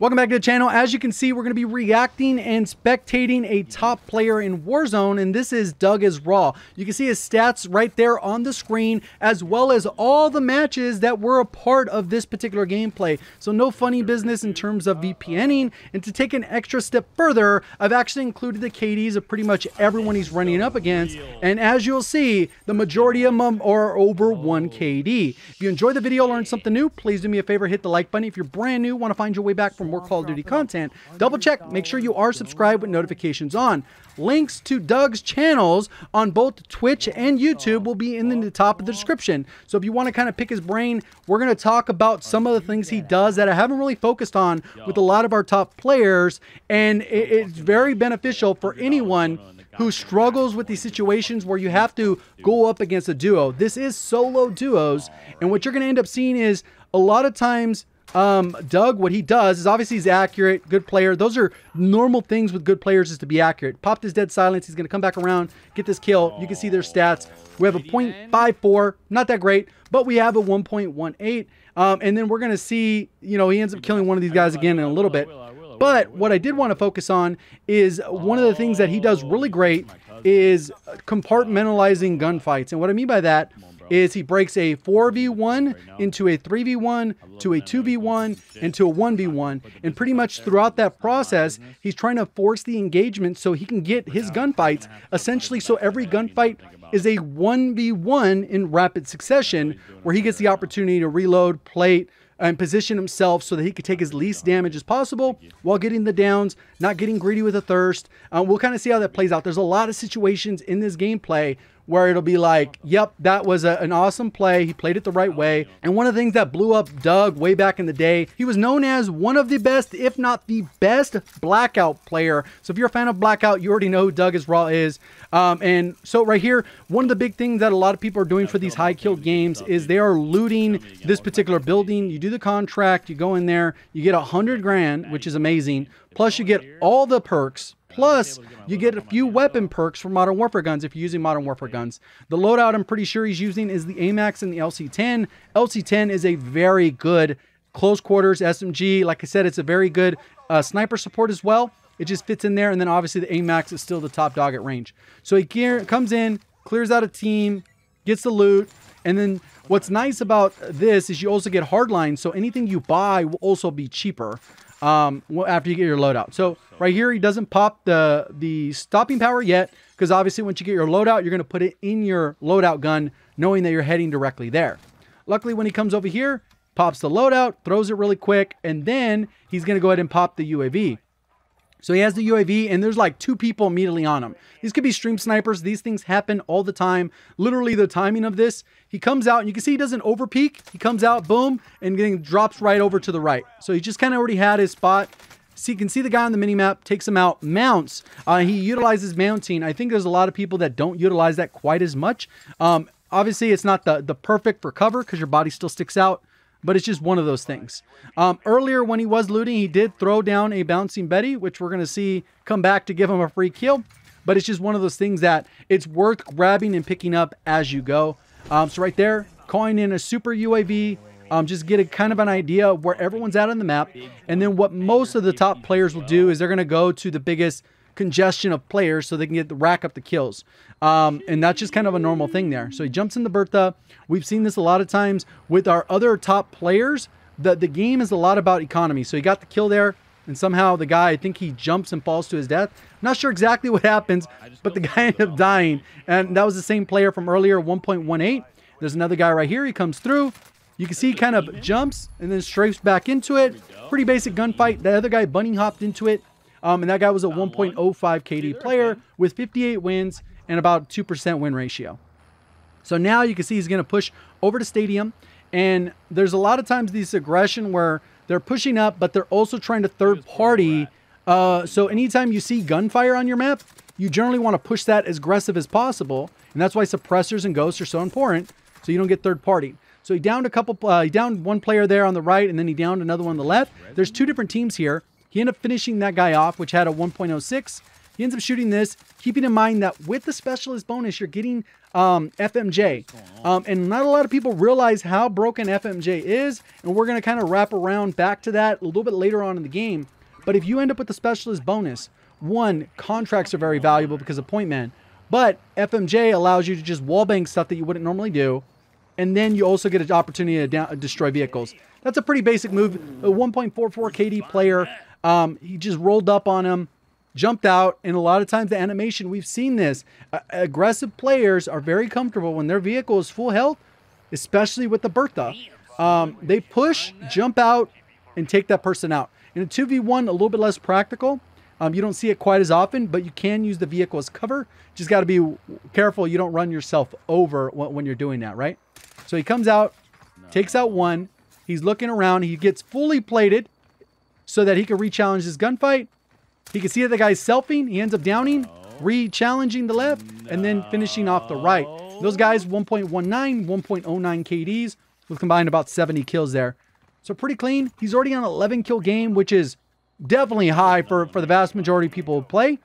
Welcome back to the channel. As you can see, we're going to be reacting and spectating a top player in Warzone, and this is Doug is Raw. You can see his stats right there on the screen, as well as all the matches that were a part of this particular gameplay. So no funny business in terms of VPNing, and to take an extra step further, I've actually included the KDs of pretty much everyone he's running up against, and as you'll see, the majority of them are over 1 KD. If you enjoyed the video, learned something new, please do me a favor, hit the like button. If you're brand new, want to find your way back from more Call of Duty content, double check, make sure you are subscribed with notifications on. Links to Doug's channels on both Twitch and YouTube will be in the top of the description. So if you want to kind of pick his brain, we're going to talk about some of the things he does that I haven't really focused on with a lot of our top players. And it's very beneficial for anyone who struggles with these situations where you have to go up against a duo. This is solo duos. And what you're going to end up seeing is a lot of times um, Doug, what he does is obviously he's accurate, good player. Those are normal things with good players is to be accurate. Popped his dead silence. He's going to come back around, get this kill. You can see their stats. We have a 0.54, not that great, but we have a 1.18. Um, and then we're going to see, you know, he ends up killing one of these guys again in a little bit. But what I did want to focus on is one of the things that he does really great is compartmentalizing gunfights. And what I mean by that is he breaks a 4v1 into a 3v1 to a 2v1 into a 1v1 and pretty much throughout that process he's trying to force the engagement so he can get his gunfights essentially so every gunfight is a 1v1 in rapid succession where he gets the opportunity to reload plate and position himself so that he could take as least damage as possible while getting the downs, not getting greedy with a thirst. Um, we'll kind of see how that plays out. There's a lot of situations in this gameplay where it'll be like, yep, that was a, an awesome play. He played it the right way. And one of the things that blew up Doug way back in the day, he was known as one of the best, if not the best, blackout player. So if you're a fan of blackout, you already know who Doug is Raw is. Um, and so right here, one of the big things that a lot of people are doing for these high kill games is they are looting this particular building. You do the contract, you go in there, you get a hundred grand, which is amazing. Plus you get all the perks Plus, you get a few weapon perks for Modern Warfare guns if you're using Modern Warfare guns. The loadout I'm pretty sure he's using is the AMAX and the LC-10. LC-10 is a very good close quarters SMG. Like I said, it's a very good uh, sniper support as well. It just fits in there. And then obviously the AMAX is still the top dog at range. So he gear, comes in, clears out a team, gets the loot. And then what's nice about this is you also get hardline. So anything you buy will also be cheaper um, after you get your loadout. So right here, he doesn't pop the, the stopping power yet, because obviously once you get your loadout, you're going to put it in your loadout gun, knowing that you're heading directly there. Luckily, when he comes over here, pops the loadout, throws it really quick, and then he's going to go ahead and pop the UAV. So he has the UAV, and there's like two people immediately on him. These could be stream snipers. These things happen all the time. Literally, the timing of this, he comes out, and you can see he doesn't over peek. He comes out, boom, and getting drops right over to the right. So he just kind of already had his spot. So you can see the guy on the mini map takes him out, mounts. Uh, he utilizes mounting. I think there's a lot of people that don't utilize that quite as much. Um, obviously, it's not the, the perfect for cover because your body still sticks out but it's just one of those things. Um, earlier, when he was looting, he did throw down a bouncing Betty, which we're going to see come back to give him a free kill. But it's just one of those things that it's worth grabbing and picking up as you go. Um, so right there, calling in a super UAV, um, just get a kind of an idea of where everyone's at on the map. And then what most of the top players will do is they're going to go to the biggest congestion of players so they can get the rack up the kills. Um, and that's just kind of a normal thing there. So he jumps in the Bertha. We've seen this a lot of times with our other top players. The, the game is a lot about economy. So he got the kill there. And somehow the guy, I think he jumps and falls to his death. I'm not sure exactly what happens, but the guy ended up dying. And that was the same player from earlier, 1.18. There's another guy right here. He comes through. You can see he kind of jumps and then strafes back into it. Pretty basic gunfight. The other guy bunny hopped into it. Um, and that guy was a 1.05 KD player with 58 wins and about 2% win ratio. So now you can see he's going to push over to stadium. And there's a lot of times these aggression where they're pushing up, but they're also trying to third party. Uh, so anytime you see gunfire on your map, you generally want to push that as aggressive as possible. And that's why suppressors and ghosts are so important. So you don't get third party. So he downed a couple, uh, he downed one player there on the right, and then he downed another one on the left. There's two different teams here. He ended up finishing that guy off, which had a 1.06. He ends up shooting this, keeping in mind that with the specialist bonus, you're getting um, FMJ. Um, and not a lot of people realize how broken FMJ is. And we're going to kind of wrap around back to that a little bit later on in the game. But if you end up with the specialist bonus, one, contracts are very valuable because of point man. But FMJ allows you to just wallbang stuff that you wouldn't normally do. And then you also get an opportunity to down, destroy vehicles. That's a pretty basic move. A 1.44 KD player, um, he just rolled up on him, jumped out, and a lot of times the animation, we've seen this. Uh, aggressive players are very comfortable when their vehicle is full health, especially with the Bertha. Um, they push, jump out, and take that person out. In a 2v1, a little bit less practical. Um, you don't see it quite as often, but you can use the vehicle as cover. Just got to be careful you don't run yourself over when you're doing that, right? So he comes out, takes out one. He's looking around. He gets fully plated so that he can re-challenge his gunfight. He can see that the guy's selfing. He ends up downing, re-challenging the left, and then finishing off the right. Those guys, 1.19, 1.09 KDs, with combined about 70 kills there. So pretty clean. He's already on an 11 kill game, which is definitely high for, for the vast majority of people who play.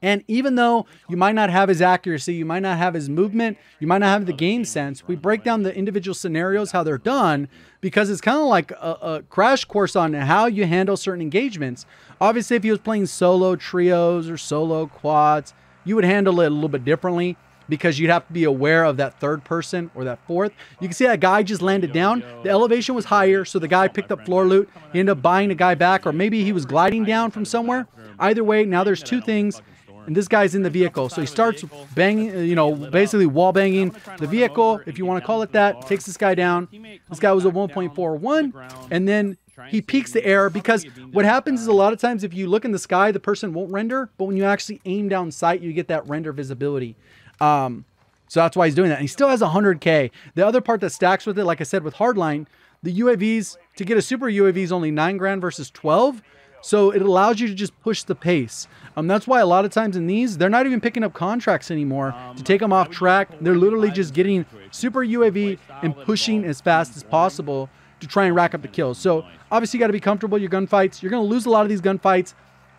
And even though you might not have his accuracy, you might not have his movement, you might not have the game sense, we break down the individual scenarios, how they're done, because it's kind of like a, a, crash course on how you handle certain engagements. Obviously, if he was playing solo trios or solo quads, you would handle it a little bit differently because you'd have to be aware of that third person or that fourth. You can see that guy just landed down. The elevation was higher, so the guy picked up floor loot. He ended up buying the guy back, or maybe he was gliding down from somewhere. Either way, now there's two things and this guy's in the vehicle. So he starts banging, you know, basically wall banging the vehicle, if you want to call it that, takes this guy down. This guy was a 1.41, and then he peaks the air because what happens is a lot of times if you look in the sky, the person won't render, but when you actually aim down sight, you get that render visibility. Um, so that's why he's doing that. And he still has 100K. The other part that stacks with it, like I said, with Hardline, the UAVs, to get a super UAV is only 9 grand versus 12. So it allows you to just push the pace. Um, that's why a lot of times in these, they're not even picking up contracts anymore to take them off track. They're literally just getting super UAV and pushing as fast as possible to try and rack up the kills. So obviously you got to be comfortable your gunfights. You're going to lose a lot of these gunfights.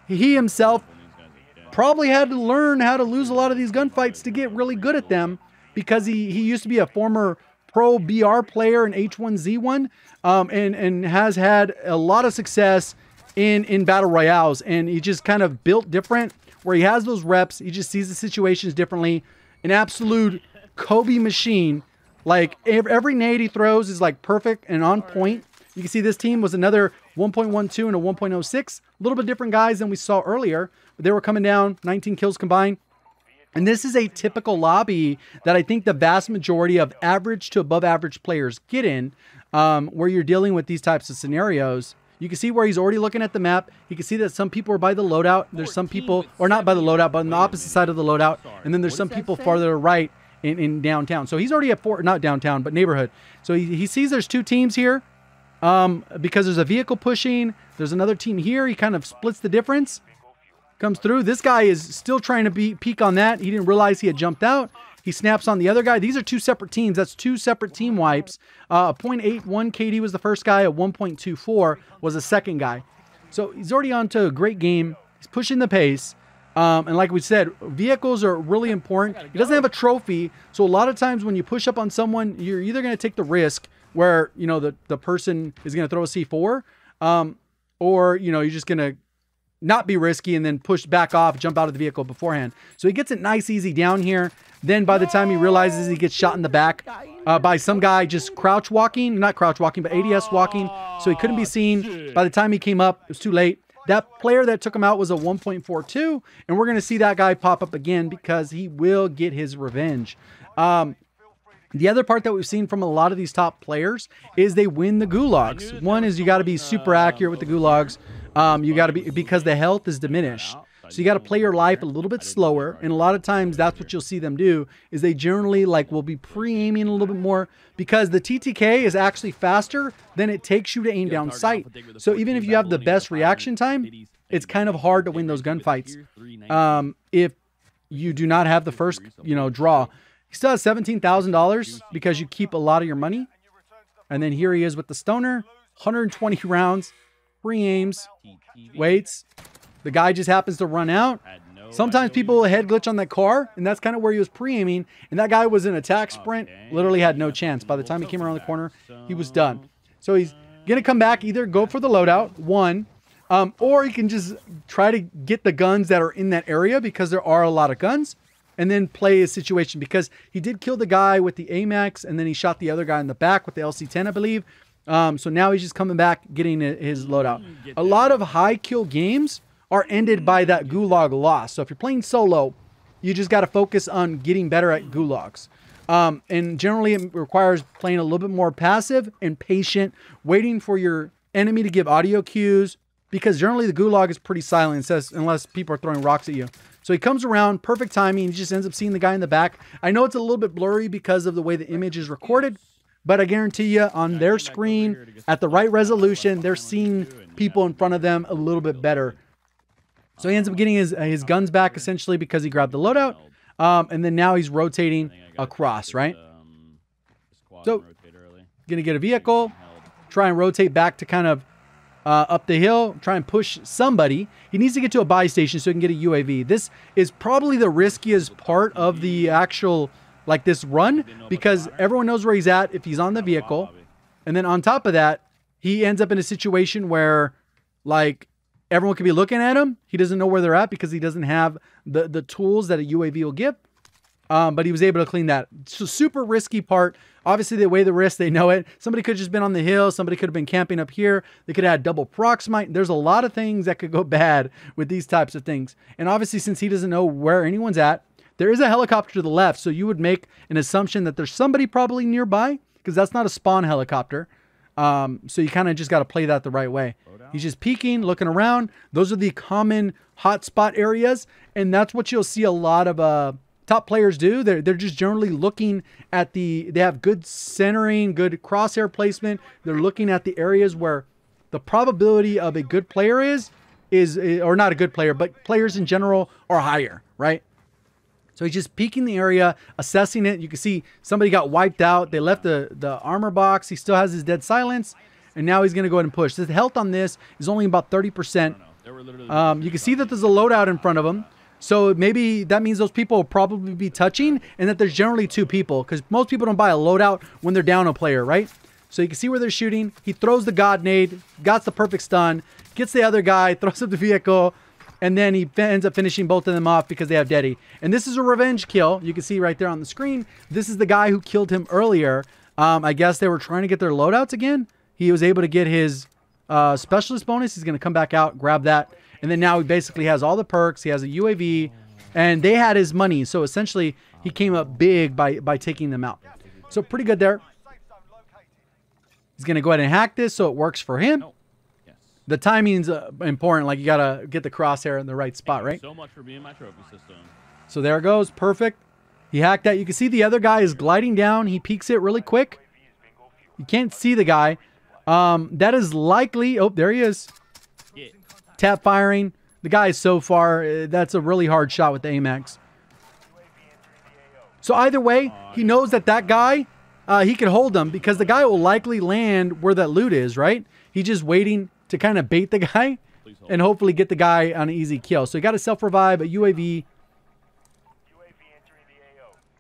He himself probably had to learn how to lose a lot of these gunfights to get really good at them because he, he used to be a former pro BR player in H1Z1 um, and, and has had a lot of success in in battle royales, and he just kind of built different. Where he has those reps, he just sees the situations differently. An absolute Kobe machine. Like every nade he throws is like perfect and on point. You can see this team was another 1.12 and a 1.06. A little bit different guys than we saw earlier. They were coming down, 19 kills combined. And this is a typical lobby that I think the vast majority of average to above average players get in, um, where you're dealing with these types of scenarios. You can see where he's already looking at the map. You can see that some people are by the loadout. There's some people, or not by the loadout, but on the opposite side of the loadout. And then there's some people farther right in, in downtown. So he's already at four, not downtown, but neighborhood. So he, he sees there's two teams here um, because there's a vehicle pushing. There's another team here. He kind of splits the difference. Comes through. This guy is still trying to be peek on that. He didn't realize he had jumped out. He snaps on the other guy. These are two separate teams. That's two separate team wipes. Uh, 0.81 KD was the first guy. A 1.24 was the second guy. So he's already on to a great game. He's pushing the pace. Um, and like we said, vehicles are really important. He doesn't have a trophy. So a lot of times when you push up on someone, you're either going to take the risk where, you know, the, the person is going to throw a C4 um, or, you know, you're just going to not be risky and then push back off, jump out of the vehicle beforehand. So he gets it nice, easy down here. Then by the time he realizes he gets shot in the back uh, by some guy just crouch walking, not crouch walking, but ADS walking. So he couldn't be seen. By the time he came up, it was too late. That player that took him out was a 1.42, and we're going to see that guy pop up again because he will get his revenge. Um, the other part that we've seen from a lot of these top players is they win the gulags. One is you got to be super accurate with the gulags. Um, you got to be because the health is diminished. So you got to play your life a little bit slower, and a lot of times that's what you'll see them do. Is they generally like will be pre-aiming a little bit more because the TTK is actually faster than it takes you to aim down sight. So even if you have the best reaction time, it's kind of hard to win those gunfights um, if you do not have the first you know draw. He still has seventeen thousand dollars because you keep a lot of your money, and then here he is with the stoner, 120 rounds, pre aims, waits, the guy just happens to run out. Sometimes people will head glitch on that car, and that's kind of where he was pre-aiming. And that guy was in attack sprint, literally had no chance. By the time he came around the corner, he was done. So he's gonna come back, either go for the loadout, one, um, or he can just try to get the guns that are in that area because there are a lot of guns, and then play his situation because he did kill the guy with the AMAX, and then he shot the other guy in the back with the LC-10, I believe. Um, so now he's just coming back, getting his loadout. A lot of high kill games are ended by that gulag loss. So if you're playing solo, you just got to focus on getting better at gulags. Um, and generally, it requires playing a little bit more passive and patient, waiting for your enemy to give audio cues, because generally the gulag is pretty silent says, unless people are throwing rocks at you. So he comes around, perfect timing. He just ends up seeing the guy in the back. I know it's a little bit blurry because of the way the image is recorded, but I guarantee you on their screen at the right resolution, they're seeing people in front of them a little bit better. So he ends up getting his, his guns back essentially because he grabbed the loadout. Um, and then now he's rotating across, right? So, gonna get a vehicle, try and rotate back to kind of uh, up the hill, try and push somebody. He needs to get to a buy station so he can get a UAV. This is probably the riskiest part of the actual, like this run, because everyone knows where he's at if he's on the vehicle. And then on top of that, he ends up in a situation where, like, everyone could be looking at him. He doesn't know where they're at because he doesn't have the, the tools that a UAV will give. Um, but he was able to clean that. So super risky part. Obviously, they weigh the risk. They know it. Somebody could have just been on the hill. Somebody could have been camping up here. They could have had double proximite. There's a lot of things that could go bad with these types of things. And obviously, since he doesn't know where anyone's at, there is a helicopter to the left. So you would make an assumption that there's somebody probably nearby because that's not a spawn helicopter. Um, so you kind of just got to play that the right way. He's just peeking, looking around. Those are the common hotspot areas. And that's what you'll see a lot of uh, top players do. They're, they're just generally looking at the, they have good centering, good crosshair placement. They're looking at the areas where the probability of a good player is, is, or not a good player, but players in general are higher, right? So he's just peeking the area, assessing it. You can see somebody got wiped out. They left the, the armor box. He still has his dead silence. And now he's going to go ahead and push. The health on this is only about 30%. Um, you can see that there's a loadout in front of him. So maybe that means those people will probably be touching and that there's generally two people because most people don't buy a loadout when they're down a player, right? So you can see where they're shooting. He throws the God nade, got the perfect stun, gets the other guy, throws up the vehicle, and then he ends up finishing both of them off because they have Deddy. And this is a revenge kill. You can see right there on the screen. This is the guy who killed him earlier. Um, I guess they were trying to get their loadouts again. He was able to get his uh, specialist bonus. He's going to come back out, grab that. And then now he basically has all the perks. He has a UAV, and they had his money. So essentially, he came up big by, by taking them out. So pretty good there. He's going to go ahead and hack this so it works for him. The timing's uh, important. Like, you got to get the crosshair in the right spot, right? So much for being my trophy system. So there it goes. Perfect. He hacked that. You can see the other guy is gliding down. He peeks it really quick. You can't see the guy. Um, that is likely. Oh, there he is. Tap firing. The guy is so far. Uh, that's a really hard shot with the AMAX. So either way, he knows that that guy, uh, he can hold him because the guy will likely land where that loot is, right? He's just waiting to kind of bait the guy and hopefully get the guy on an easy kill. So he got a self-revive, a UAV.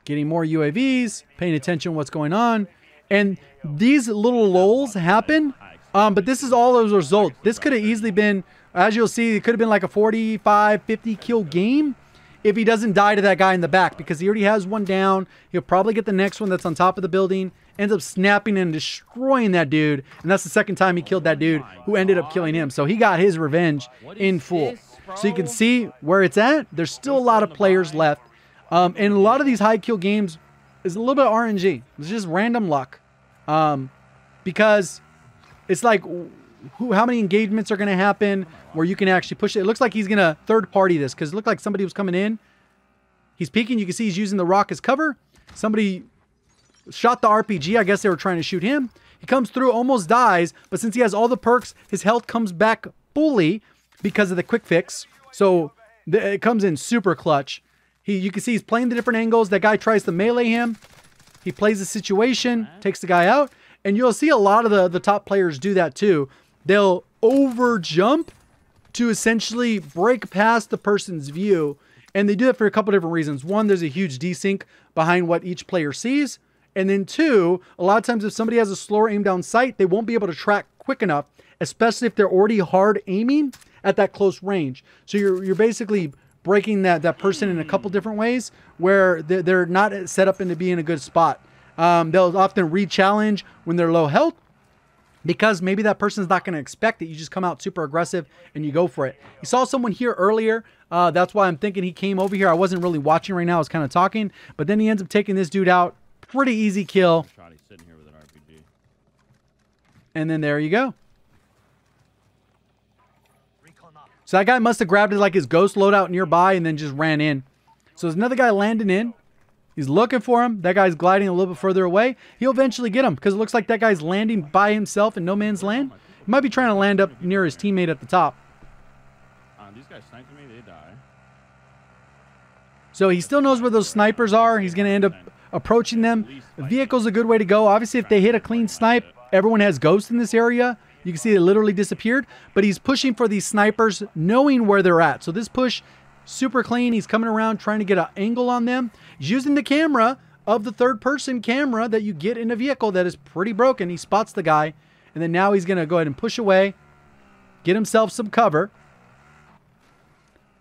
Getting more UAVs, paying attention what's going on. And these little lulls happen, um, but this is all as a result. This could have easily been as you'll see, it could have been like a 45, 50 kill game if he doesn't die to that guy in the back because he already has one down. He'll probably get the next one that's on top of the building, ends up snapping and destroying that dude. And that's the second time he killed that dude who ended up killing him. So he got his revenge in full. So you can see where it's at. There's still a lot of players left. Um, and a lot of these high kill games is a little bit RNG. It's just random luck. Um, because it's like who, how many engagements are going to happen where you can actually push it. It looks like he's going to third party this because it looked like somebody was coming in. He's peeking. You can see he's using the rock as cover. Somebody shot the RPG. I guess they were trying to shoot him. He comes through, almost dies, but since he has all the perks, his health comes back fully because of the quick fix. So it comes in super clutch. He, you can see he's playing the different angles. That guy tries to melee him. He plays the situation, takes the guy out. And you'll see a lot of the, the top players do that too they'll over jump to essentially break past the person's view And they do that for a couple different reasons. One, there's a huge desync behind what each player sees. And then two, a lot of times if somebody has a slower aim down sight, they won't be able to track quick enough, especially if they're already hard aiming at that close range. So you're you're basically breaking that that person in a couple different ways where they're, not set up into being in a good spot. Um, they'll often re-challenge when they're low health because maybe that person's not going to expect it. You just come out super aggressive and you go for it. You saw someone here earlier. Uh, that's why I'm thinking he came over here. I wasn't really watching right now. I was kind of talking, but then he ends up taking this dude out. Pretty easy kill. And then there you go. So that guy must have grabbed it like his ghost loadout nearby and then just ran in. So there's another guy landing in. He's looking for him. That guy's gliding a little bit further away. He'll eventually get him because it looks like that guy's landing by himself in no man's land. He might be trying to land up near his teammate at the top. Uh, these guys sniping me, they die. So he still knows where those snipers are. He's going to end up approaching them. The vehicle's a good way to go. Obviously, if they hit a clean snipe, everyone has ghosts in this area. You can see it literally disappeared, but he's pushing for these snipers, knowing where they're at. So this push, super clean. He's coming around trying to get an angle on them. He's using the camera of the third person camera that you get in a vehicle that is pretty broken. He spots the guy, and then now he's going to go ahead and push away, get himself some cover,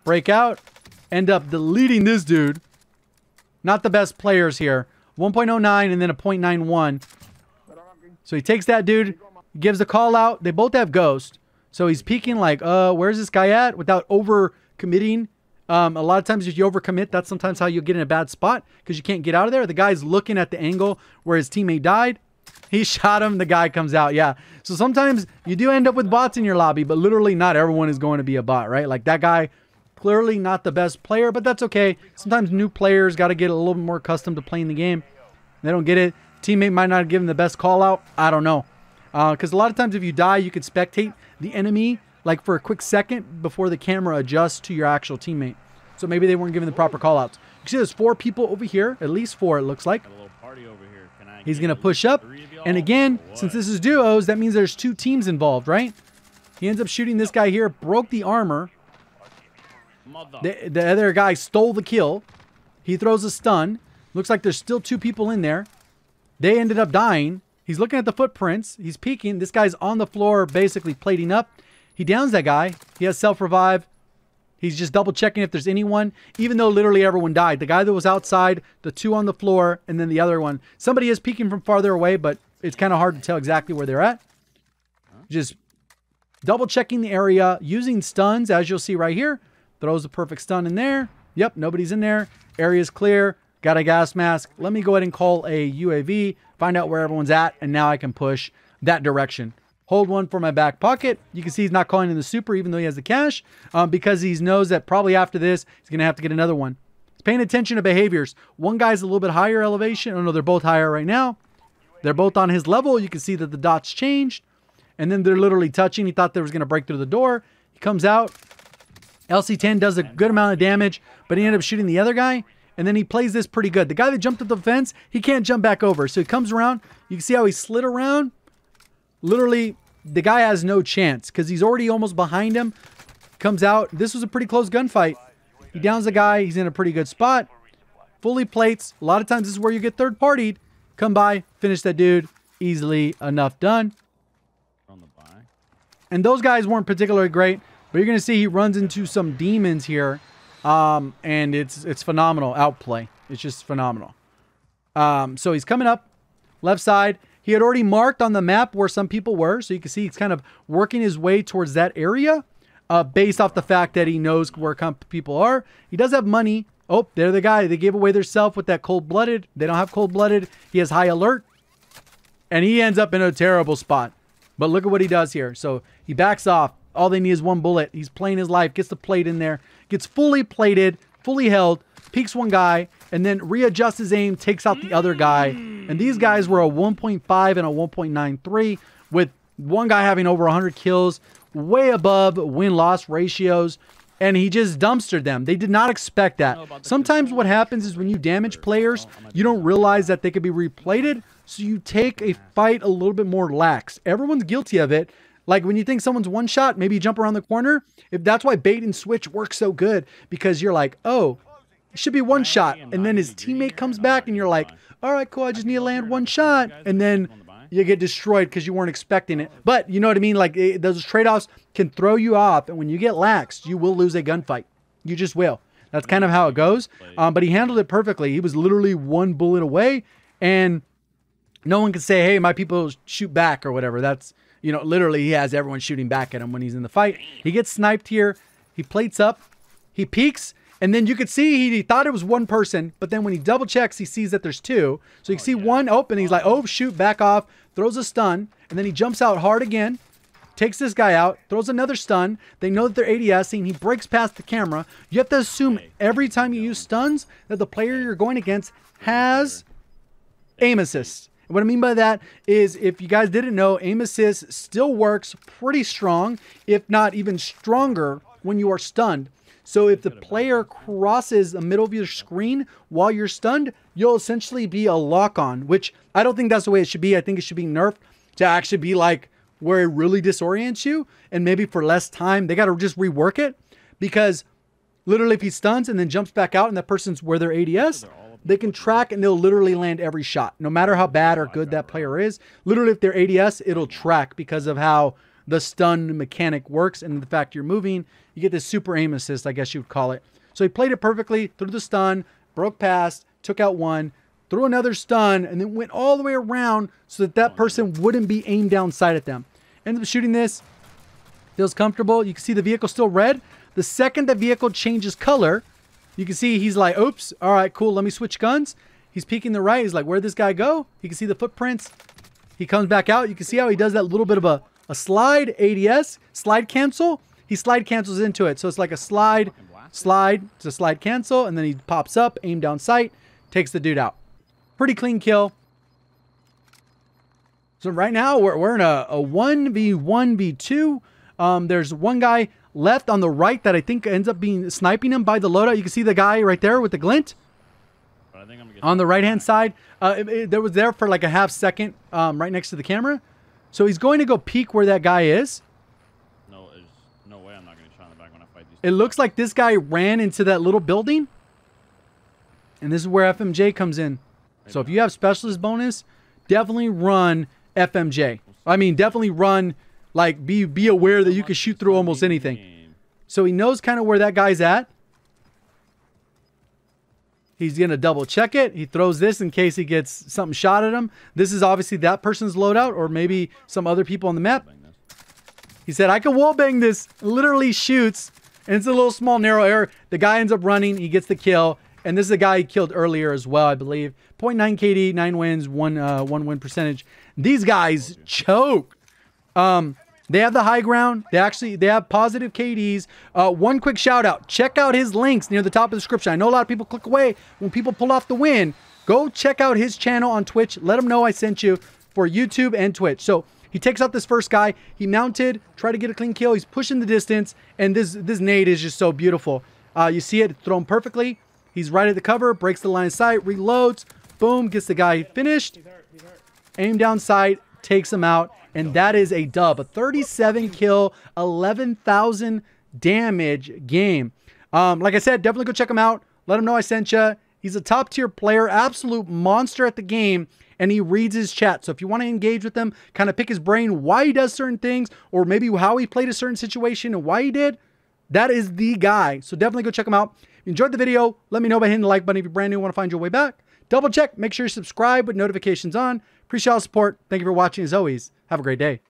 break out, end up deleting this dude. Not the best players here. 1.09 and then a 0.91. So he takes that dude, gives a call out. They both have ghost. So he's peeking like, uh, where's this guy at? Without over committing. Um, a lot of times if you overcommit, that's sometimes how you get in a bad spot because you can't get out of there. The guy's looking at the angle where his teammate died. He shot him. The guy comes out. Yeah. So sometimes you do end up with bots in your lobby, but literally not everyone is going to be a bot, right? Like that guy, clearly not the best player, but that's okay. Sometimes new players got to get a little bit more accustomed to playing the game. They don't get it. Teammate might not give him the best call out. I don't know. Because uh, a lot of times if you die, you can spectate the enemy like for a quick second before the camera adjusts to your actual teammate. So maybe they weren't given the proper call outs. You see there's four people over here, at least four it looks like. He's going to push up. And again, since this is duos, that means there's two teams involved, right? He ends up shooting this guy here, broke the armor. The, the other guy stole the kill. He throws a stun. Looks like there's still two people in there. They ended up dying. He's looking at the footprints. He's peeking. This guy's on the floor, basically plating up. He downs that guy. He has self-revive. He's just double checking if there's anyone, even though literally everyone died. The guy that was outside, the two on the floor, and then the other one. Somebody is peeking from farther away, but it's kind of hard to tell exactly where they're at. Just double checking the area, using stuns, as you'll see right here. Throws a perfect stun in there. Yep, nobody's in there. Area's clear. Got a gas mask. Let me go ahead and call a UAV, find out where everyone's at, and now I can push that direction. Hold one for my back pocket. You can see he's not calling in the super even though he has the cash um, because he knows that probably after this, he's going to have to get another one. He's paying attention to behaviors. One guy's a little bit higher elevation. Oh, no, they're both higher right now. They're both on his level. You can see that the dots changed. And then they're literally touching. He thought they was going to break through the door. He comes out. LC-10 does a good amount of damage, but he ended up shooting the other guy and then he plays this pretty good. The guy that jumped at the fence, he can't jump back over. So he comes around. You can see how he slid around. Literally, the guy has no chance because he's already almost behind him. Comes out. This was a pretty close gunfight. He downs the guy. He's in a pretty good spot. Fully plates. A lot of times this is where you get third partied. Come by, finish that dude. Easily enough done. And those guys weren't particularly great, but you're going to see he runs into some demons here um, and it's it's phenomenal outplay. It's just phenomenal. Um, so he's coming up left side. He had already marked on the map where some people were, so you can see he's kind of working his way towards that area, uh, based off the fact that he knows where people are. He does have money. Oh, they're the guy. They gave away their self with that cold blooded. They don't have cold blooded. He has high alert, and he ends up in a terrible spot. But look at what he does here. So he backs off. All they need is one bullet. He's playing his life. Gets the plate in there gets fully plated, fully held, peeks one guy, and then readjusts his aim, takes out the other guy. And these guys were a 1.5 and a 1.93, with one guy having over 100 kills, way above win-loss ratios. And he just dumpstered them. They did not expect that. Sometimes what happens is when you damage players, you don't realize that they could be replated. So you take a fight a little bit more lax. Everyone's guilty of it. Like when you think someone's one shot, maybe you jump around the corner. If that's why bait and switch works so good because you're like, oh, It should be one shot. And then his teammate comes back and you're like, all right, cool. I just need to land one shot. And then you get destroyed because you weren't expecting it. But you know what I mean? Like it, those trade offs can throw you off. And when you get lax, you will lose a gunfight. You just will. That's kind of how it goes. Um, but he handled it perfectly. He was literally one bullet away. And no one can say, hey, my people shoot back or whatever. That's, you know, literally he has everyone shooting back at him when he's in the fight. He gets sniped here. He plates up. He peeks. And then you could see he, he thought it was one person, but then when he double checks, he sees that there's two. So you can oh, see one open. He's like, oh, shoot, back off, throws a stun. And then he jumps out hard again, takes this guy out, throws another stun. They know that they're ADSing. He breaks past the camera. You have to assume every time you use stuns that the player you're going against has aim assist. And what I mean by that is if you guys didn't know, aim assist still works pretty strong, if not even stronger when you are stunned. So if the player crosses the middle of your screen while you're stunned, you'll essentially be a lock on, which I don't think that's the way it should be. I think it should be nerfed to actually be like where it really disorients you and maybe for less time. They got to just rework it because literally if he stuns and then jumps back out and that person's where their ADS, they can track and they'll literally land every shot, no matter how bad or good that player is. Literally, if they're ADS, it'll track because of how the stun mechanic works and the fact you're moving. You get this super aim assist, I guess you would call it. So he played it perfectly through the stun, broke past, took out one, threw another stun, and then went all the way around so that that person wouldn't be aimed down sight at them. Ended up shooting this, feels comfortable. You can see the vehicle still red. The second the vehicle changes color, you can see he's like, oops, all right, cool, let me switch guns. He's peeking the right. He's like, where'd this guy go? You can see the footprints. He comes back out. You can see how he does that little bit of a, a slide ADS, slide cancel. He slide cancels into it. So it's like a slide, slide, it's a slide cancel, and then he pops up, aim down sight, takes the dude out. Pretty clean kill. So right now we're, we're in a, a 1v1v2. Um, there's one guy left on the right that I think ends up being sniping him by the loadout. You can see the guy right there with the glint But I think I'm on the right hand side. Uh, it, it- there was there for like a half second um, right next to the camera. So he's going to go peek where that guy is. No, there's no way I'm not gonna shot in the back when I fight these. It looks like this guy ran into that little building. And this is where FMJ comes in. So if you have specialist bonus, definitely run FMJ. I mean, definitely run like be be aware that you can shoot through almost anything. So he knows kind of where that guy's at. He's going to double check it. He throws this in case he gets something shot at him. This is obviously that person's loadout or maybe some other people on the map. He said, I can wallbang this. Literally shoots. And it's a little small, narrow area. The guy ends up running. He gets the kill. And this is a guy he killed earlier as well, I believe. 0.9 KD, 9 wins, 1 uh, one win percentage. These guys choke. Um, they have the high ground. They actually they have positive KDs. Uh, one quick shout out: check out his links near the top of the description. I know a lot of people click away when people pull off the win. Go check out his channel on Twitch. Let him know I sent you for YouTube and Twitch. So he takes out this first guy. He mounted, try to get a clean kill. He's pushing the distance, and this this nade is just so beautiful. Uh, you see it thrown perfectly. He's right at the cover, breaks the line of sight, reloads, boom, gets the guy finished aim down sight, takes him out, and that is a dub. A 37 kill, 11,000 damage game. Um, like I said, definitely go check him out. Let him know I sent you. He's a top tier player, absolute monster at the game, and he reads his chat. So if you want to engage with him, kind of pick his brain why he does certain things, or maybe how he played a certain situation and why he did, that is the guy. So definitely go check him out. If you enjoyed the video, let me know by hitting the like button if you're brand new want to find your way back. Double check, make sure you subscribe with notifications on. Appreciate all the support. Thank you for watching as always. Have a great day.